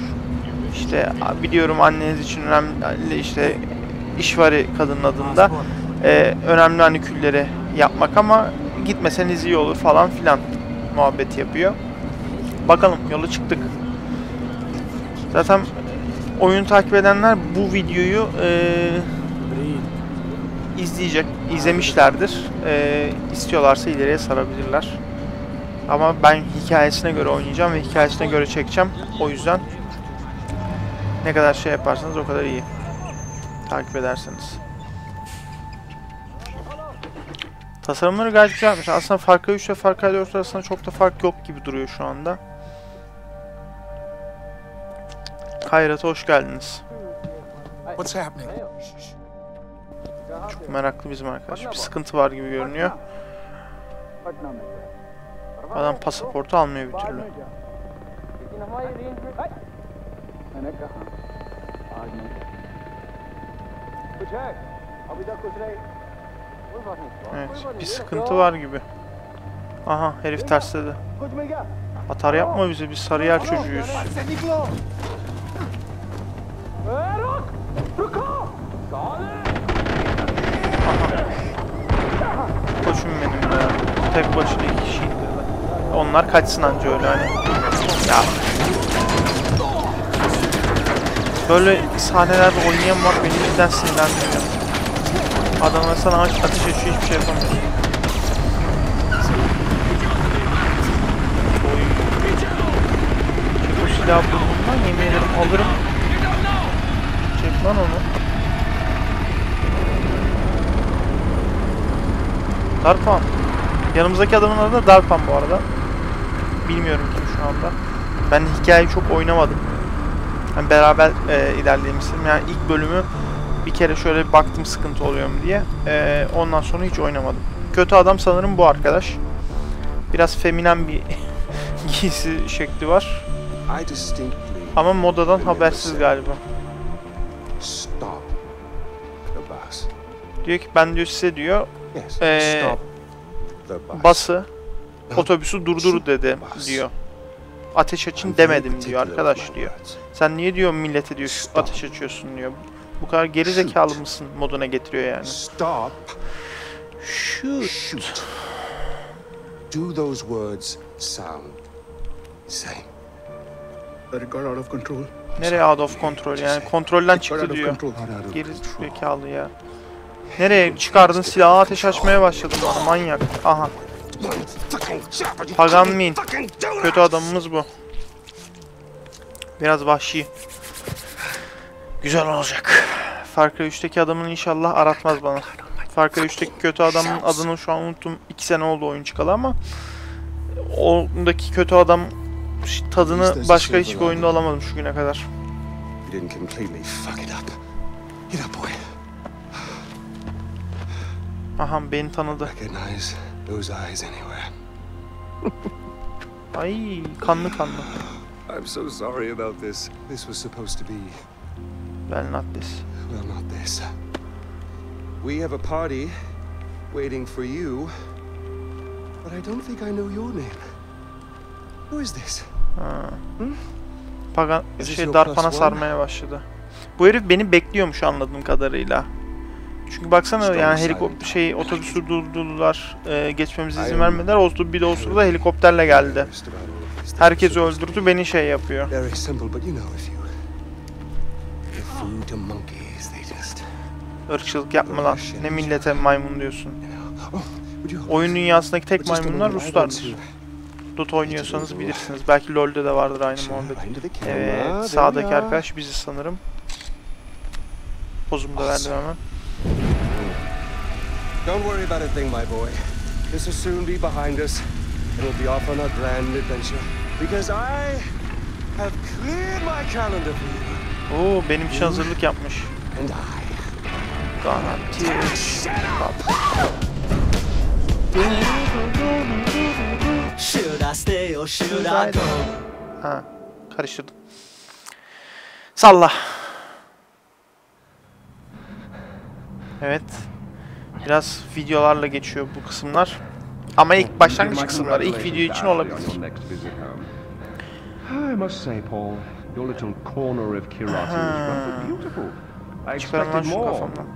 [SPEAKER 1] İşte biliyorum anneniz için önemli işte işvari kadının adında e, önemli hani külleri yapmak ama gitmeseniz iyi olur falan filan muhabbet yapıyor. Bakalım yola çıktık. Zaten oyunu takip edenler bu videoyu e, izleyecek, izlemişlerdir. E, istiyorlarsa ileriye sarabilirler. Ama ben hikayesine göre oynayacağım ve hikayesine göre çekeceğim. O yüzden Ne kadar şey yaparsanız o kadar iyi. Takip ederseniz. Tasarımları gayet güzelmiş. Aslında Far Cry 3 ile Far Cry 4 arasında çok da fark yok gibi duruyor şu anda. Hayrat'a hoş geldiniz.
[SPEAKER 6] What's happening?
[SPEAKER 1] Çok meraklı bizim arkadaş. Bir sıkıntı var gibi görünüyor. Adam pasaportu almıyor bir türlü. Evet, bir sıkıntı var gibi. Aha, herif tersledi. Atar yapma bize, biz Sarıyer çocuğuyuz. Koçum benim be. Tek başına iki kişi. İndirdi. Onlar kaçsın anca öyle hani. Ya. Böyle sahnelerde oynayan var beni cidden sinirlendiriyor. Adamlar sana ateş açıyor hiçbir şey. Çek o silahı burnumdan yemin ederim alırım. Çek lan onu. Darpan. Yanımızdaki adamın adı da Darpan bu arada. Bilmiyorum kim şu anda. Ben hikayeyi çok oynamadım. Yani beraber e, ilerleyelim istedim. Yani ilk bölümü bir kere şöyle bir baktım sıkıntı oluyor mu diye. E, ondan sonra hiç oynamadım. Kötü adam sanırım bu arkadaş. Biraz feminen bir giysi şekli var. Ama modadan habersiz galiba. Diyor ki ben diyor size diyor
[SPEAKER 2] bus.
[SPEAKER 1] bası otobüsü durdur dedi diyor. Ateş açın demedim diyor arkadaş diyor. Sen niye diyor millete diyor şu ateş açıyorsun diyor. Bu kadar geri zekalı mısın moduna getiriyor yani.
[SPEAKER 2] Stop.
[SPEAKER 1] Shoot.
[SPEAKER 2] Shoot. Do those words sound same?
[SPEAKER 6] But it got out of control.
[SPEAKER 1] Nereye out of control yani kontrolden çıktı diyor. Geri zekalı ya. Nereye çıkardın silahı ateş açmaya başladın bana manyak. Aha Pagan? Min. Kötü adamımız bu. Biraz vahşi. Güzel olacak. Far Cry 3'teki adamın inşallah aratmaz bana. Far Cry 3'teki kötü adamın adını şu an unuttum. 2 sene oldu oyun çıkalı ama ondaki kötü adam tadını başka hiçbir oyunda alamadım şu güne kadar. Aha beni tanıdı.
[SPEAKER 2] Those eyes anywhere.
[SPEAKER 1] Ay kanlı kanlı.
[SPEAKER 2] I'm so sorry about this. This was supposed to be,
[SPEAKER 1] Well not this.
[SPEAKER 2] well, not this. We have a party waiting for you, but I don't think I know your name. Who is this?
[SPEAKER 1] Ha. Pagan şey darpana sarmaya başladı. Bu herif beni bekliyormuş anladığım kadarıyla. Çünkü baksana
[SPEAKER 2] Strong
[SPEAKER 1] yani helikopter şey otobüsü durdurdular, e, geçmemize izin vermediler. Oldu bir de o sırada helikopterle geldi. Herkesi öldürdü, beni şey yapıyor. Irkçılık yapma lan. Ne millete maymun diyorsun.
[SPEAKER 2] Oh,
[SPEAKER 1] Oyun dünyasındaki tek maymunlar Ruslardır. Dota oynuyorsanız bilirsiniz. Belki LoL'de de vardır aynı muhabbet. Evet, sağdaki arkadaş bizi sanırım. Pozumu da verdim hemen.
[SPEAKER 2] Don't worry about a thing, my boy. This will soon be behind us, and we'll be off on our grand adventure. Because I have cleared my calendar for you,
[SPEAKER 1] Oo benim için hazırlık yapmış.
[SPEAKER 2] and I.
[SPEAKER 1] Garanti.
[SPEAKER 3] Should I stay or should I go?
[SPEAKER 1] Ha, karıştırdım. Salla. Evet. Biraz videolarla geçiyor bu kısımlar. Ama ilk başlangıç kısımları ilk video için olabilir.
[SPEAKER 4] I must say, Paul, your little corner of Kirati is rather beautiful. I
[SPEAKER 1] Çıkarım lan
[SPEAKER 4] expected
[SPEAKER 1] şu
[SPEAKER 4] more.
[SPEAKER 1] kafamdan.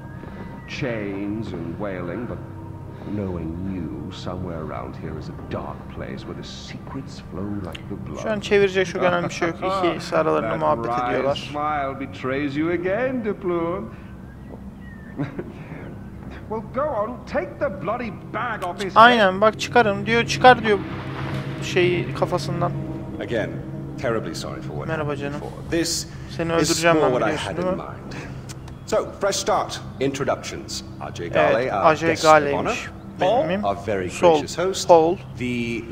[SPEAKER 4] Chains and wailing, but knowing you, somewhere around here is a dark place where the secrets flow like the blood.
[SPEAKER 1] Şu an çevirecek çok önemli bir şey yok. İkisi aralarında muhabbet ediyorlar.
[SPEAKER 4] smile betrays you again, Duploon.
[SPEAKER 1] Aynen bak çıkarım diyor çıkar diyor şeyi kafasından.
[SPEAKER 5] Again, Terribly sorry for what
[SPEAKER 1] Merhaba canım.
[SPEAKER 5] This
[SPEAKER 1] Seni öldüreceğim
[SPEAKER 5] more
[SPEAKER 1] ben
[SPEAKER 5] what I
[SPEAKER 1] biliyorsun
[SPEAKER 5] had
[SPEAKER 1] değil
[SPEAKER 5] in
[SPEAKER 1] mi?
[SPEAKER 5] mind. So, fresh start. Introductions. Ajay Gale,
[SPEAKER 1] Evet,
[SPEAKER 5] our
[SPEAKER 1] Ajay. Gale'ymiş.
[SPEAKER 5] Paul,
[SPEAKER 1] Benim.
[SPEAKER 5] our very
[SPEAKER 1] Sol,
[SPEAKER 5] gracious host.
[SPEAKER 1] Paul.
[SPEAKER 5] The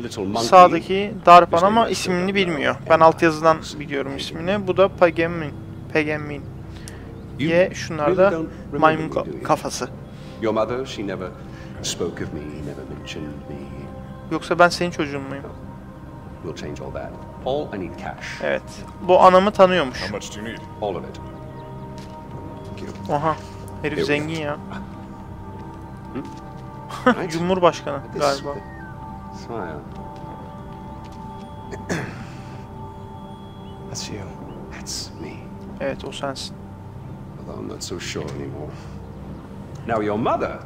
[SPEAKER 5] little monkey.
[SPEAKER 1] Sağdaki Darpan ama ismini bilmiyor. Ben altyazıdan biliyorum ismini. Bu da Pagemin. Pagemin. Ye şunlar da maymun kafası.
[SPEAKER 5] Your mother, she never spoke of me, never mentioned me.
[SPEAKER 1] Yoksa ben senin çocuğun muyum?
[SPEAKER 5] We'll change all that. All I need cash.
[SPEAKER 1] Evet. Bu anamı tanıyormuş.
[SPEAKER 10] much do you need?
[SPEAKER 5] All of it.
[SPEAKER 1] Oha. Herif
[SPEAKER 5] Yok.
[SPEAKER 1] zengin ya.
[SPEAKER 5] Right.
[SPEAKER 1] Cumhurbaşkanı galiba.
[SPEAKER 5] Smile. That's you. That's me.
[SPEAKER 1] Evet o sensin.
[SPEAKER 5] Although I'm not so sure anymore. Now your mother.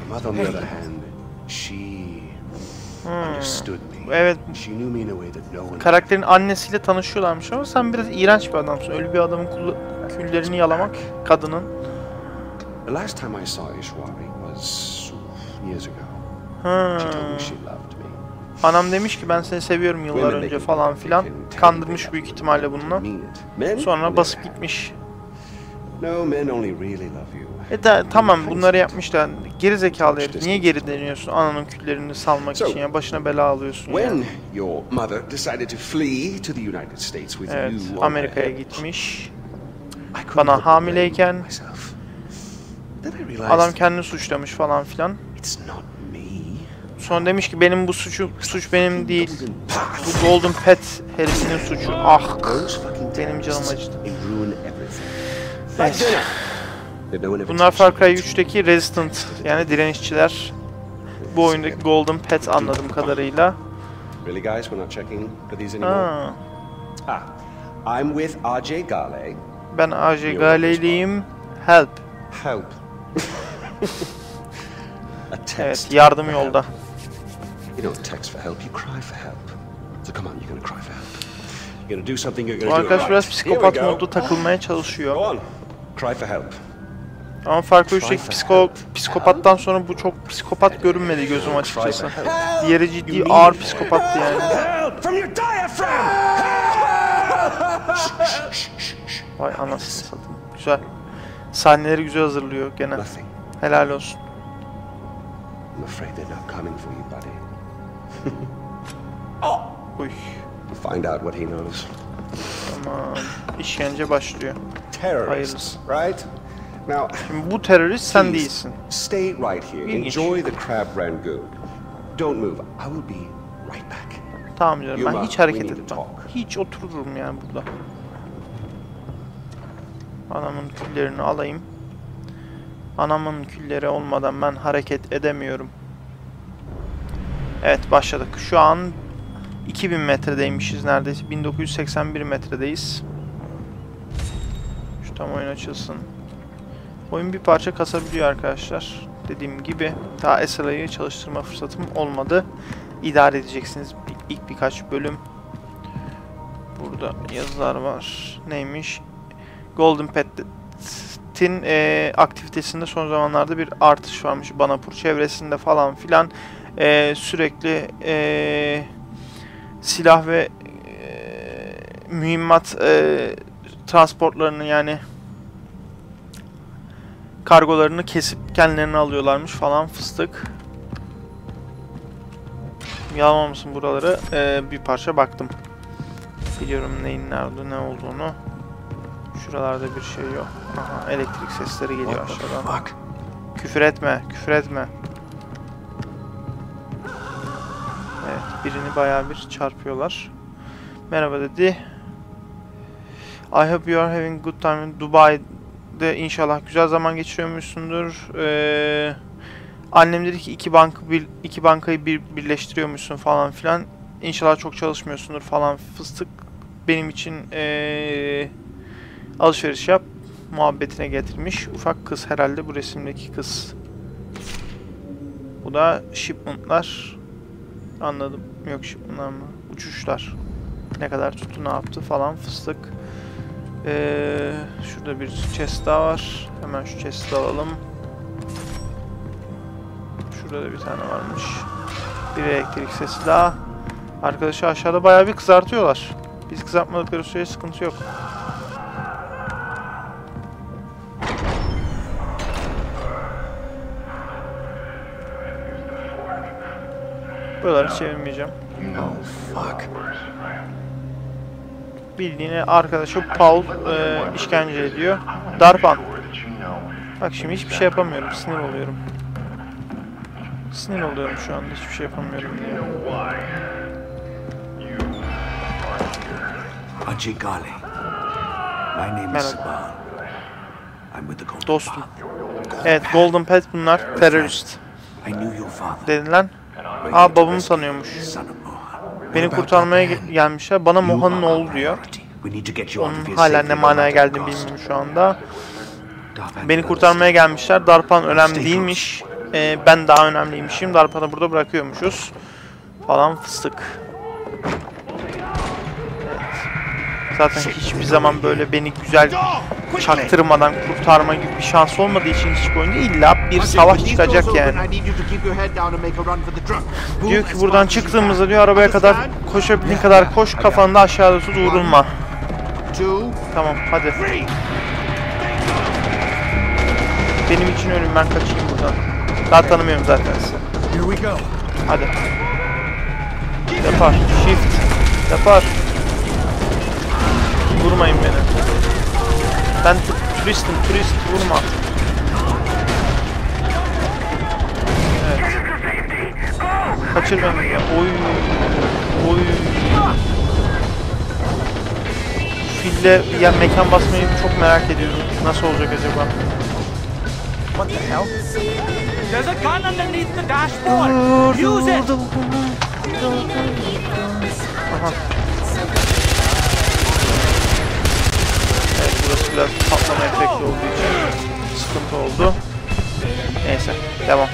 [SPEAKER 5] Your mother, on the other hand, she understood me.
[SPEAKER 1] Evet
[SPEAKER 5] She knew me in a way that no one.
[SPEAKER 1] karakterin annesiyle tanışıyorlarmış ama sen biraz iğrenç bir adamsın. Ölü bir adamın küllerini yalamak kadının.
[SPEAKER 5] The last time I saw Ishwari was years ago. She told me she loved me.
[SPEAKER 1] Anam demiş ki ben seni seviyorum yıllar önce falan filan. Kandırmış büyük ihtimalle bununla. Sonra basıp gitmiş.
[SPEAKER 5] No, men only really love you.
[SPEAKER 1] E da, tamam bunları yapmışlar. Geri zekalı herif. Niye geri dönüyorsun ananın küllerini salmak
[SPEAKER 5] So,
[SPEAKER 1] için ya? Başına bela alıyorsun ya.
[SPEAKER 5] When your mother decided to flee to the United States with
[SPEAKER 1] Evet, Amerika'ya gitmiş. Bana hamileyken adam kendini suçlamış falan filan.
[SPEAKER 5] it's not me.
[SPEAKER 1] Sonra demiş ki benim bu suçu suç benim değil. Bu Golden Pet herifinin suçu. Ah. Benim canım acıdı.
[SPEAKER 5] they
[SPEAKER 1] Bunlar Far Cry
[SPEAKER 5] it.
[SPEAKER 1] 3'teki Resistant yani direnişçiler. Bu oyundaki Golden Pet anladığım kadarıyla.
[SPEAKER 5] Really, guys, we're not checking for these anymore. Ah, I'm with Ajay Gale.
[SPEAKER 1] Ben AJ Gale'liyim. Help.
[SPEAKER 5] Help.
[SPEAKER 1] Evet yardım yolda.
[SPEAKER 5] You don't text for help, you cry for help. So come on, you're gonna cry for help. You're gonna do something, you're gonna do it
[SPEAKER 1] arkadaş biraz
[SPEAKER 5] right. Here we
[SPEAKER 1] psikopat modda takılmaya çalışıyor.
[SPEAKER 5] Go on. Cry for help.
[SPEAKER 1] Ama Far Cry
[SPEAKER 5] Try
[SPEAKER 1] 3'teki
[SPEAKER 5] for
[SPEAKER 1] psiko, psikopattan sonra bu çok psikopat görünmedi gözüm açıkçası. Diğeri ciddi ağır psikopattı yani. Vay anasını satayım. Güzel. Sahneleri güzel hazırlıyor gene. Helal olsun.
[SPEAKER 5] I'm afraid they're not coming for you, buddy.
[SPEAKER 1] Uy.
[SPEAKER 5] Find out what he knows.
[SPEAKER 1] Tamam. İşkence başlıyor.
[SPEAKER 5] Terrorists, right? Now,
[SPEAKER 1] Şimdi bu terörist sen değilsin.
[SPEAKER 5] Stay right here.
[SPEAKER 1] İlginç.
[SPEAKER 5] Enjoy the crab rangoon. Don't move. I will be right back.
[SPEAKER 1] Tamam canım ben hiç hareket etmem. Hiç otururum yani burada. Anamın küllerini alayım. Anamın külleri olmadan ben hareket edemiyorum. Evet başladık. Şu an 2000 metredeymişiz neredeyse. 1981 metredeyiz. Şu tam oyun açılsın. Oyun bir parça kasabiliyor arkadaşlar. Dediğim gibi daha SLA'yı çalıştırma fırsatım olmadı. İdare edeceksiniz ilk birkaç bölüm. Burada yazılar var. Neymiş? Golden Pet'in e, aktivitesinde son zamanlarda bir artış varmış. Banapur çevresinde falan filan. E, sürekli e, silah ve e, mühimmat e, transportlarını yani kargolarını kesip kendilerine alıyorlarmış falan fıstık. Yalamamışsın buraları. Ee, bir parça baktım. Biliyorum neyin nerede ne olduğunu. Şuralarda bir şey yok. Aha, elektrik sesleri geliyor aşağıdan.
[SPEAKER 6] fuck?
[SPEAKER 1] Küfür etme, küfür etme. Evet, birini bayağı bir çarpıyorlar. Merhaba dedi. I hope you are having good time in Dubai'de inşallah güzel zaman geçiriyormuşsundur. Ee, annem dedi ki iki banka bir, iki bankayı bir birleştiriyormuşsun falan filan. İnşallah çok çalışmıyorsundur falan fıstık. Benim için ee, alışveriş yap muhabbetine getirmiş. Ufak kız herhalde bu resimdeki kız. Bu da shipment'lar. Anladım. Yok shipment'lar mı? Uçuşlar. Ne kadar tuttu ne yaptı falan fıstık. Ee, şurada bir chest daha var. Hemen şu chest'i alalım. Şurada da bir tane varmış. Bir elektrik sesi daha. Arkadaşı aşağıda bayağı bir kızartıyorlar. Biz kızartmadıkları sürece sıkıntı yok. Buraları çevirmeyeceğim.
[SPEAKER 6] Oh, fuck.
[SPEAKER 1] Bildiğini arkadaşı Paul e, işkence ediyor. Darpan. Bak şimdi hiçbir şey yapamıyorum. Sinir oluyorum. Sinir oluyorum şu anda. Hiçbir şey yapamıyorum diye.
[SPEAKER 9] Ajay Ghale. My name is. I'm with the Golden
[SPEAKER 1] Dostum. Evet Golden Pet bunlar. Terörist. Dediler. Aa babamı tanıyormuş. Beni kurtarmaya ge- gelmişler. Bana Moha'nın oğlu diyor. Onun hala ne manaya geldiğini bilmiyorum şu anda. Beni kurtarmaya gelmişler. Darpan önemli değilmiş. Ee, ben daha önemliymişim. Darpan'ı burada bırakıyormuşuz. Falan fıstık. Zaten hiçbir zaman böyle beni güzel çaktırmadan kurtarma gibi bir şans olmadığı için hiç oyunda illa bir savaş çıkacak yani. Diyor ki buradan çıktığımızda diyor arabaya kadar koşabildiğin kadar koş kafanda aşağıda tut vurulma. Tamam hadi. Benim için ölüm ben kaçayım buradan. Daha tanımıyorum zaten sizi. Hadi. Yapar. Shift. Yapar. Vurmayın beni. Ben tu- turistim turist vurma. Evet. Kaçır beni ya. Oy. Oy. Fille ya mekan basmayı çok merak ediyorum. Nasıl olacak acaba?
[SPEAKER 6] What the hell?
[SPEAKER 3] There's a gun underneath the dashboard. Use it.
[SPEAKER 1] Aha. Evet burası biraz patlama efekti olduğu için sıkıntı oldu. Neyse devam.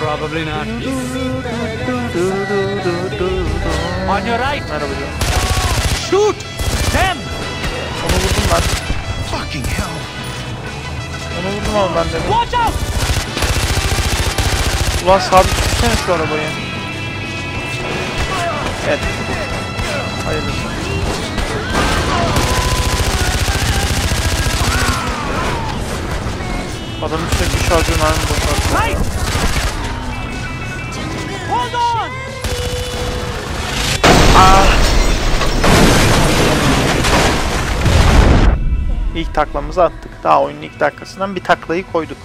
[SPEAKER 3] Probably not. On your right.
[SPEAKER 1] Merhaba canım.
[SPEAKER 3] Shoot them.
[SPEAKER 1] Onu vurdum ben.
[SPEAKER 6] Fucking hell.
[SPEAKER 1] Onu vurdum ama ben de.
[SPEAKER 3] Watch out.
[SPEAKER 1] Ulan sabit tutsana şu arabayı. Evet. Hayırlısı. Adamın sürekli şarjör mermi.
[SPEAKER 3] Right. Hold on.
[SPEAKER 1] İlk taklamızı attık. Daha oyunun ilk dakikasından bir taklayı koyduk.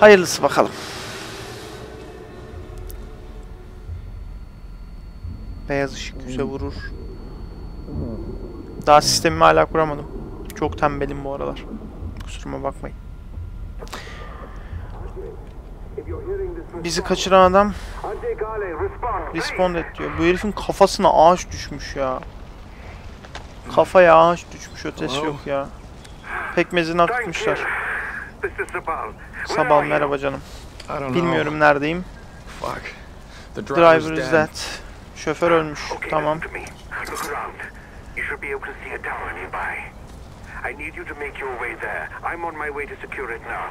[SPEAKER 1] Hayırlısı bakalım. Beyaz ışık yüze vurur. Daha sistemimi hala kuramadım. Çok tembelim bu aralar. Kusuruma bakmayın. Bizi kaçıran adam
[SPEAKER 7] respond.
[SPEAKER 1] et diyor. Bu herifin kafasına ağaç düşmüş ya. Kafaya ağaç düşmüş ötesi yok ya. Pekmezini akıtmışlar.
[SPEAKER 7] Sabal.
[SPEAKER 1] Merhaba canım. Bilmiyorum neredeyim. Driver is
[SPEAKER 6] dead.
[SPEAKER 1] that. Şoför ölmüş. Tamam.
[SPEAKER 7] I need you to make your way there. I'm on my way to secure it now.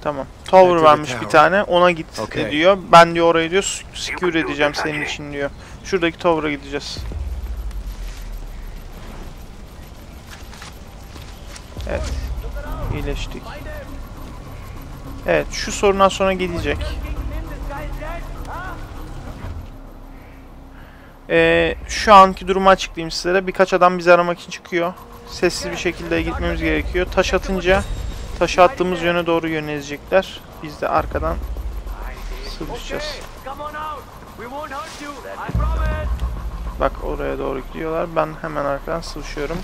[SPEAKER 1] Tamam. Tower varmış bir tane. Ona git
[SPEAKER 6] Okay.
[SPEAKER 1] diyor. Ben diyor orayı diyor secure edeceğim senin için diyor. Şuradaki tower'a gideceğiz. Evet. İyileştik. Evet, şu sorundan sonra gidecek. Ee, şu anki durumu açıklayayım sizlere. Birkaç adam bizi aramak için çıkıyor. Sessiz bir şekilde gitmemiz gerekiyor. Taş atınca taşı attığımız yöne doğru yönelecekler. Biz de arkadan
[SPEAKER 3] promise.
[SPEAKER 1] Bak oraya doğru gidiyorlar. Ben hemen arkadan sıvışıyorum.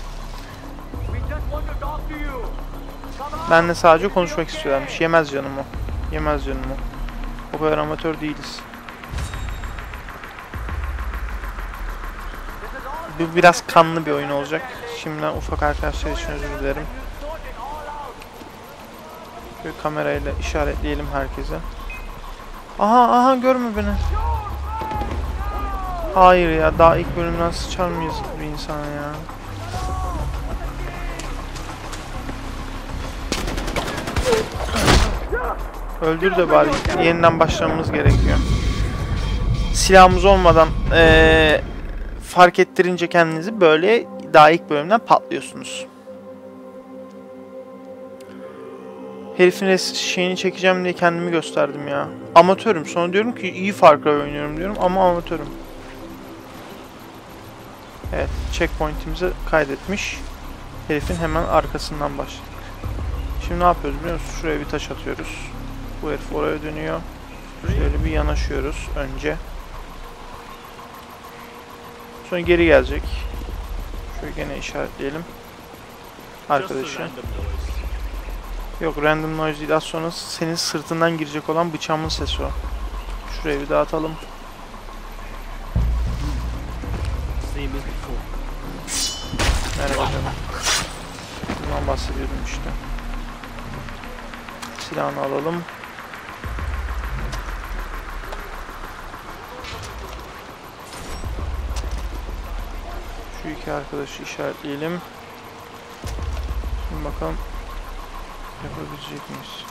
[SPEAKER 1] Benle sadece konuşmak istiyorlarmış. Yemez canımı. Yemez canımı. O kadar amatör değiliz. Bu biraz kanlı bir oyun olacak. Şimdiden ufak arkadaşlar için özür dilerim. Şöyle kamerayla işaretleyelim herkese. Aha aha görme beni. Hayır ya daha ilk bölümden sıçar mıyız bir insana ya? Öldür de bari yeniden başlamamız gerekiyor. silahımız olmadan eee, fark ettirince kendinizi böyle daha ilk bölümden patlıyorsunuz. Herifin res- şeyini çekeceğim diye kendimi gösterdim ya. Amatörüm. Sonra diyorum ki iyi Far Cry oynuyorum diyorum ama amatörüm. Evet, checkpoint'imizi kaydetmiş. Herifin hemen arkasından başladık. Şimdi ne yapıyoruz biliyor musun? Şuraya bir taş atıyoruz. Bu herif oraya dönüyor. Şöyle bir yanaşıyoruz önce. Sonra geri gelecek. Şöyle gene işaretleyelim. Arkadaşı. Yok random noise değil. Az sonra senin sırtından girecek olan bıçağımın sesi o. Şuraya bir dağıtalım. Merhaba canım. Bundan bahsediyordum işte. Silahını alalım. Şu iki arkadaşı işaretleyelim. Şimdi bakalım yapabilecek miyiz?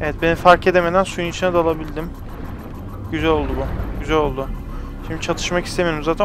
[SPEAKER 1] Evet beni fark edemeden suyun içine dalabildim. Güzel oldu bu. Güzel oldu. Şimdi çatışmak istemiyorum zaten.